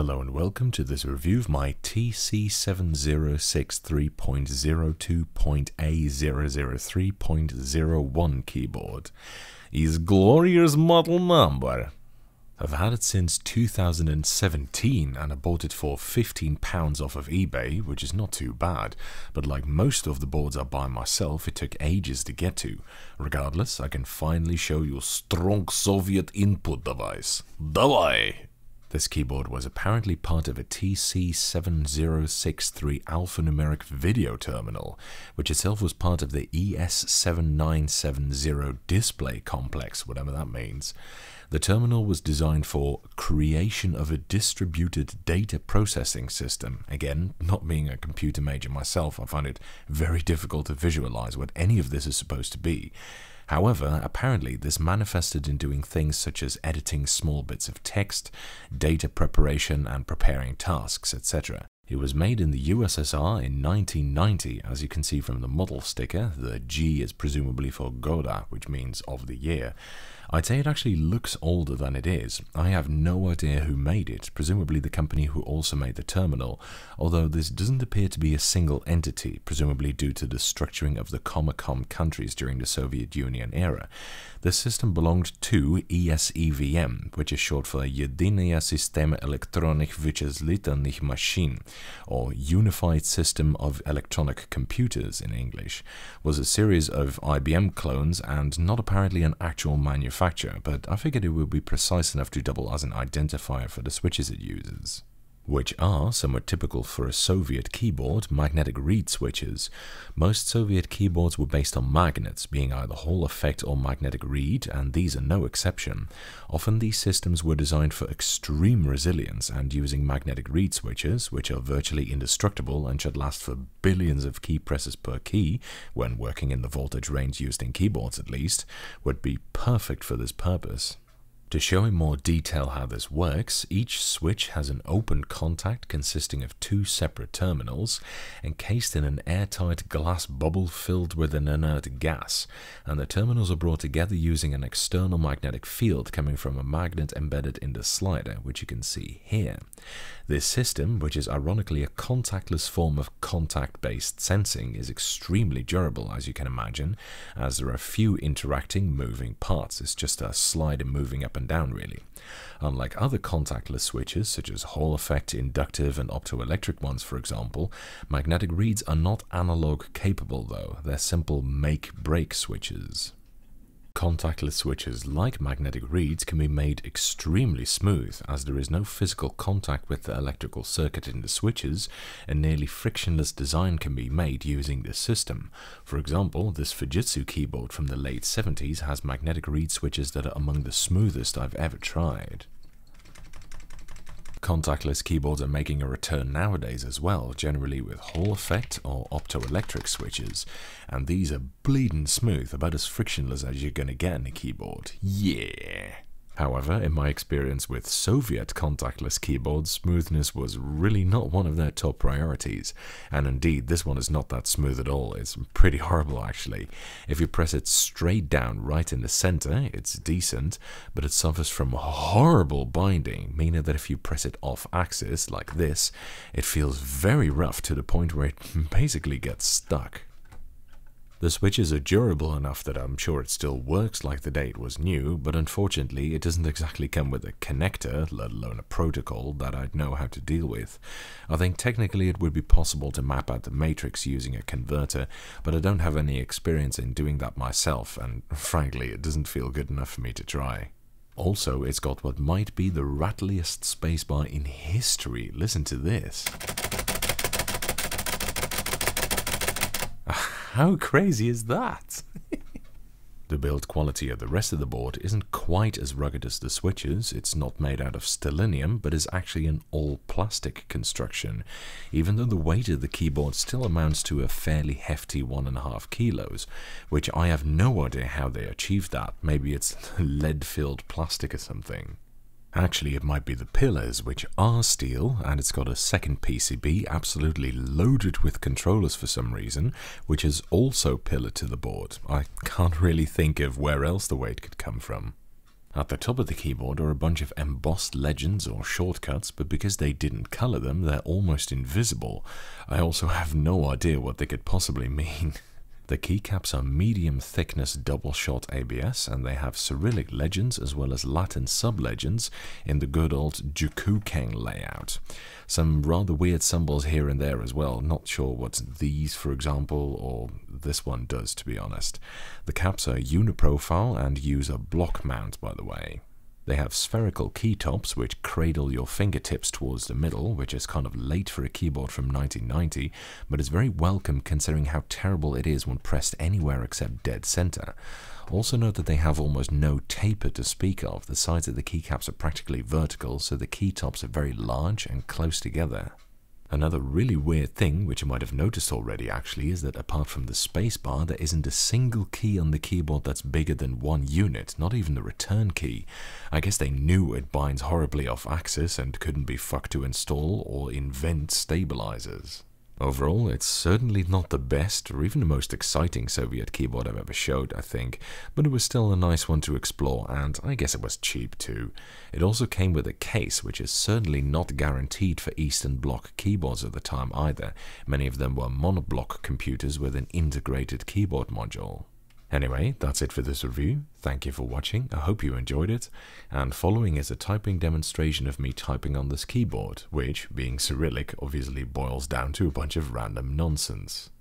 Hello and welcome to this review of my TC7063.02.A003.01 keyboard. Is glorious model number. I've had it since 2017 and I bought it for £15 off of eBay, which is not too bad, but like most of the boards I buy myself, it took ages to get to. Regardless, I can finally show you strong Soviet input device. Давай! This keyboard was apparently part of a TC7063 alphanumeric video terminal, which itself was part of the ES7970 display complex, whatever that means. The terminal was designed for creation of a distributed data processing system. Again, not being a computer major myself, I find it very difficult to visualize what any of this is supposed to be. However, apparently this manifested in doing things such as editing small bits of text, data preparation and preparing tasks, etc. It was made in the USSR in 1990, as you can see from the model sticker. The G is presumably for Goda, which means of the year. I'd say it actually looks older than it is. I have no idea who made it, presumably the company who also made the terminal, although this doesn't appear to be a single entity, presumably due to the structuring of the Comecon countries during the Soviet Union era. The system belonged to ESEVM, which is short for Jedynia System Elektronik Wyczyslitelnych Machine, or Unified System of Electronic Computers in English, was a series of IBM clones and not apparently an actual manufacturer but I figured it would be precise enough to double as an identifier for the switches it uses which are, somewhat typical for a Soviet keyboard, magnetic reed switches. Most Soviet keyboards were based on magnets, being either Hall effect or magnetic reed, and these are no exception. Often these systems were designed for extreme resilience and using magnetic reed switches, which are virtually indestructible and should last for billions of key presses per key, when working in the voltage range used in keyboards at least, would be perfect for this purpose. To show in more detail how this works, each switch has an open contact consisting of two separate terminals encased in an airtight glass bubble filled with an inert gas, and the terminals are brought together using an external magnetic field coming from a magnet embedded in the slider, which you can see here. This system, which is ironically a contactless form of contact-based sensing, is extremely durable, as you can imagine, as there are few interacting moving parts. It's just a slider moving up and down, really. Unlike other contactless switches, such as Hall effect, inductive, and optoelectric ones, for example, magnetic reeds are not analog capable, though. They're simple make-break switches. Contactless switches, like magnetic reeds, can be made extremely smooth as there is no physical contact with the electrical circuit in the switches, a nearly frictionless design can be made using this system. For example, this Fujitsu keyboard from the late 70s has magnetic reed switches that are among the smoothest I've ever tried. Contactless keyboards are making a return nowadays as well, generally with Hall effect or optoelectric switches, and these are bleeding smooth, about as frictionless as you're gonna get in a keyboard. Yeah! However, in my experience with Soviet contactless keyboards, smoothness was really not one of their top priorities. And indeed, this one is not that smooth at all. It's pretty horrible, actually. If you press it straight down right in the center, it's decent, but it suffers from horrible binding, meaning that if you press it off axis, like this, it feels very rough to the point where it basically gets stuck. The switches are durable enough that I'm sure it still works like the day it was new, but unfortunately it doesn't exactly come with a connector, let alone a protocol, that I'd know how to deal with. I think technically it would be possible to map out the matrix using a converter, but I don't have any experience in doing that myself, and frankly it doesn't feel good enough for me to try. Also, it's got what might be the rattliest spacebar in history. Listen to this. How crazy is that? the build quality of the rest of the board isn't quite as rugged as the switches, it's not made out of Stalinium, but is actually an all-plastic construction, even though the weight of the keyboard still amounts to a fairly hefty 1.5 kilos, which I have no idea how they achieved that, maybe it's lead-filled plastic or something. Actually, it might be the pillars, which are steel, and it's got a second PCB absolutely loaded with controllers for some reason, which is also pillared to the board. I can't really think of where else the weight could come from. At the top of the keyboard are a bunch of embossed legends or shortcuts, but because they didn't color them, they're almost invisible. I also have no idea what they could possibly mean. The keycaps are medium thickness double shot ABS and they have Cyrillic legends as well as Latin sublegends in the good old JCUKEN layout. Some rather weird symbols here and there as well, not sure what these for example or this one does to be honest. The caps are uniprofile and use a block mount by the way. They have spherical key tops which cradle your fingertips towards the middle, which is kind of late for a keyboard from 1990, but is very welcome considering how terrible it is when pressed anywhere except dead center. Also note that they have almost no taper to speak of. The sides of the keycaps are practically vertical, so the key tops are very large and close together. Another really weird thing, which you might have noticed already actually, is that apart from the spacebar, there isn't a single key on the keyboard that's bigger than one unit, not even the return key. I guess they knew it binds horribly off axis and couldn't be fucked to install or invent stabilizers. Overall, it's certainly not the best or even the most exciting Soviet keyboard I've ever showed, I think, but it was still a nice one to explore and I guess it was cheap too. It also came with a case, which is certainly not guaranteed for Eastern Bloc keyboards at the time either. Many of them were monoblock computers with an integrated keyboard module. Anyway, that's it for this review. Thank you for watching. I hope you enjoyed it. And following is a typing demonstration of me typing on this keyboard, which, being Cyrillic, obviously boils down to a bunch of random nonsense.